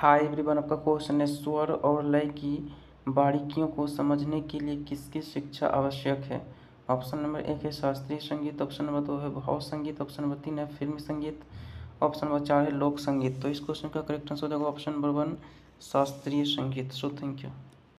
Hi everyone, आपका question है स्वर और लय की बारीकियों को समझने के लिए किसकी शिक्षा आवश्यक है? ऑप्शन नंबर एक है शास्त्रीय संगीत ऑप्शन नंबर दो है भाव संगीत ऑप्शन नंबर तीन है फ़िल्म संगीत ऑप्शन नंबर चार है लोक संगीत। तो इस क्वेश्चन का करेक्ट आंसर हो जाएगा ऑप्शन नंबर वन शास्त्रीय संगीत। So thank you